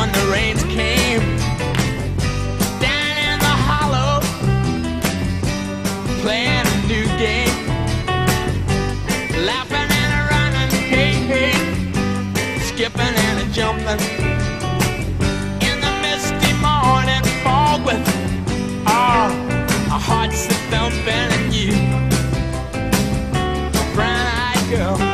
when the rains came. Down in the hollow, playing a new game. Laughing and running, hey, hey. Skipping and jumping. In the misty morning fog with ah, our, our hearts thumping and you. Brown eyed girl.